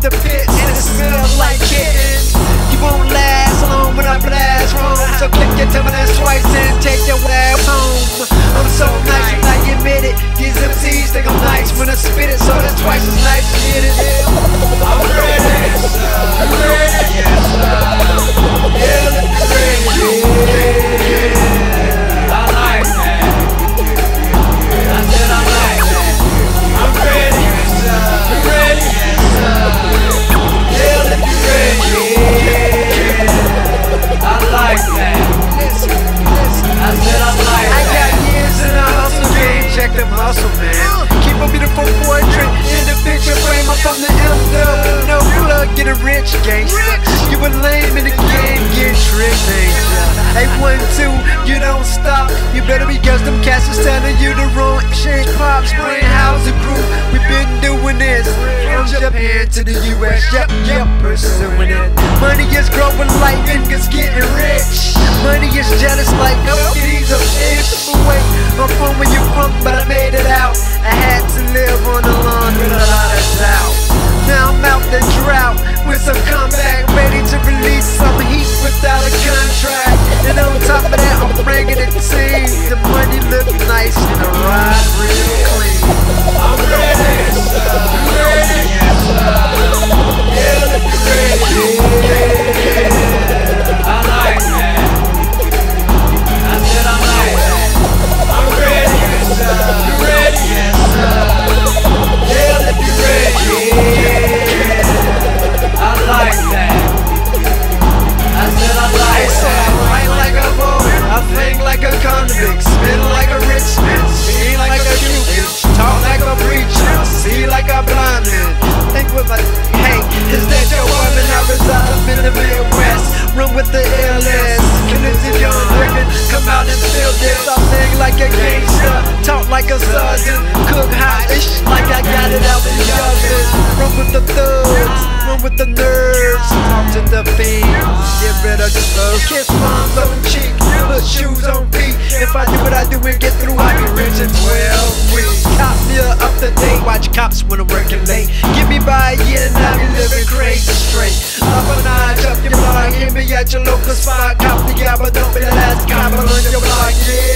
pit the pits, and it smells like kittens. You won't last long when I blast wrong. So click your terminus twice and take your ass home. I'm so nice, and I admit it. These MCs think I'm nice when I spit it, so that's twice as nice. Get it? A rich gangster. You a lame in the game, get tricked, danger. Hey, one, two, you don't stop. You better be cause them cats is telling you the wrong shit. Pops, brain, House group? We've been doing this from Japan to the US. Yep, yep, pursuing it. Money is growing like niggas getting rich. Money is jealous like no these are ifs. Wait, I'm from where you from, but I made it out. I had to clean. The money look nice and the a talk like a sergeant, cook hot-ish like I got it out the oven. Run with the thugs, run with the nerves, talk to the fiends, get rid of the love. Kiss moms on cheek, put shoes on feet. If I do what I do and get through, I be rich in 12 weeks. Cop me up to date, watch cops when I'm working late. Get me by a year and I be living crazy straight. Up a notch, up your block, hit me at your local spot. Cop the but don't be the last cop on your block, yeah.